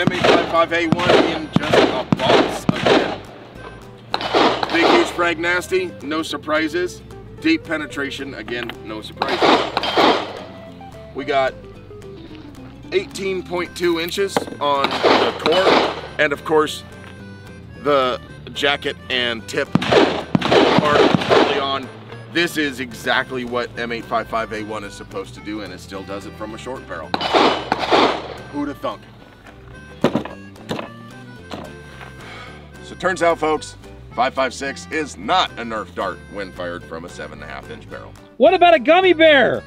M855A1 in just a box again. Big, huge frag nasty, no surprises. Deep penetration, again, no surprises. We got 18.2 inches on the core, and of course, the jacket and tip part early on. This is exactly what M855A1 is supposed to do, and it still does it from a short barrel. Who'da thunk? So it turns out, folks, 556 is not a Nerf dart when fired from a seven and a half inch barrel. What about a gummy bear?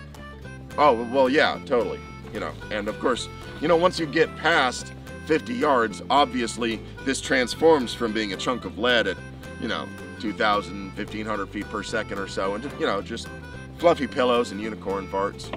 Oh, well, yeah, totally. You know, and of course, you know, once you get past 50 yards, obviously this transforms from being a chunk of lead at, you know, 2,000, 1,500 feet per second or so, and, you know, just fluffy pillows and unicorn farts.